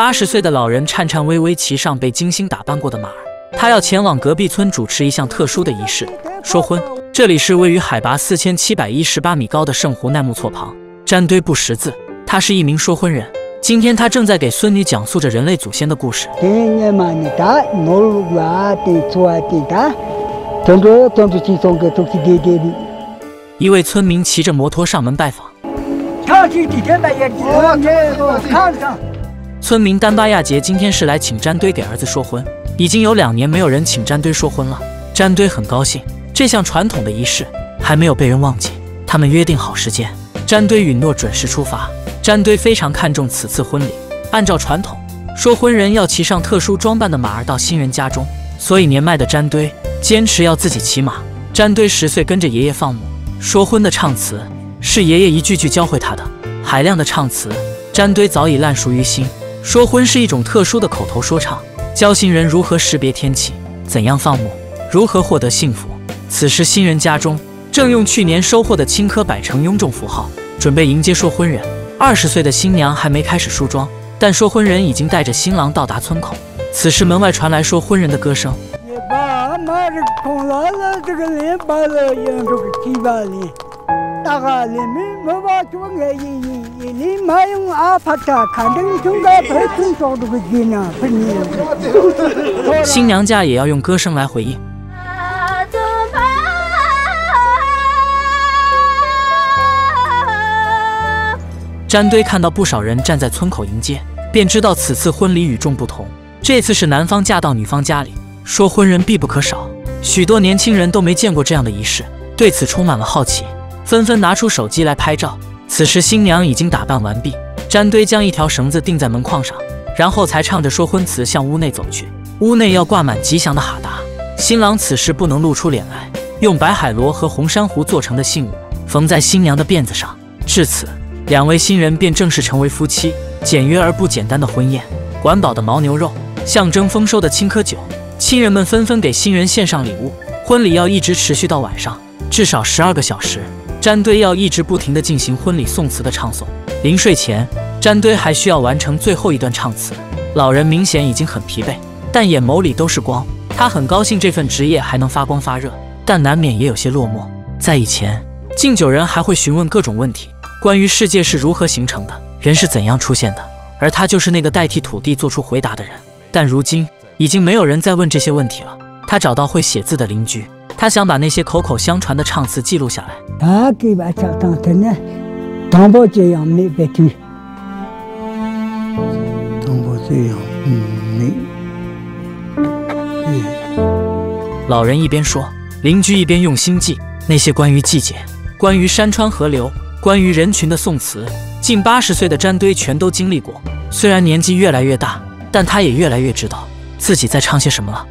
八十岁的老人颤颤巍巍骑上被精心打扮过的马儿，他要前往隔壁村主持一项特殊的仪式——说婚。这里是位于海拔四千七百一十八米高的圣湖奈木错旁，詹堆不识字，他是一名说婚人。今天他正在给孙女讲述着人类祖先的故事。一位村民骑着摩托上门拜访。村民丹巴亚杰今天是来请詹堆给儿子说婚，已经有两年没有人请詹堆说婚了。詹堆很高兴，这项传统的仪式还没有被人忘记。他们约定好时间，詹堆允诺准时出发。詹堆非常看重此次婚礼，按照传统，说婚人要骑上特殊装扮的马儿到新人家中，所以年迈的詹堆坚持要自己骑马。詹堆十岁跟着爷爷放牧，说婚的唱词是爷爷一句句教会他的，海量的唱词，詹堆早已烂熟于心。说婚是一种特殊的口头说唱，教新人如何识别天气，怎样放牧，如何获得幸福。此时，新人家中正用去年收获的青稞摆成雍重符号，准备迎接说婚人。二十岁的新娘还没开始梳妆，但说婚人已经带着新郎到达村口。此时，门外传来说婚人的歌声。新娘家也要用歌声来回应。詹堆看到不少人站在村口迎接，便知道此次婚礼与众不同。这次是男方嫁到女方家里，说婚人必不可少。许多年轻人都没见过这样的仪式，对此充满了好奇，纷纷拿出手机来拍照。此时新娘已经打扮完毕，詹堆将一条绳子钉在门框上，然后才唱着说婚词向屋内走去。屋内要挂满吉祥的哈达。新郎此时不能露出脸来，用白海螺和红珊瑚做成的信物缝在新娘的辫子上。至此。两位新人便正式成为夫妻。简约而不简单的婚宴，管饱的牦牛肉，象征丰收的青稞酒，亲人们纷纷给新人献上礼物。婚礼要一直持续到晚上，至少十二个小时。詹堆要一直不停地进行婚礼颂词的唱诵。临睡前，詹堆还需要完成最后一段唱词。老人明显已经很疲惫，但眼眸里都是光。他很高兴这份职业还能发光发热，但难免也有些落寞。在以前，敬酒人还会询问各种问题。关于世界是如何形成的，人是怎样出现的，而他就是那个代替土地做出回答的人。但如今已经没有人再问这些问题了。他找到会写字的邻居，他想把那些口口相传的唱词记录下来。他给把这当真呢？当不这样没白听，当不这样没。老人一边说，邻居一边用心记那些关于季节、关于山川河流。关于人群的宋词，近八十岁的詹堆全都经历过。虽然年纪越来越大，但他也越来越知道自己在唱些什么了。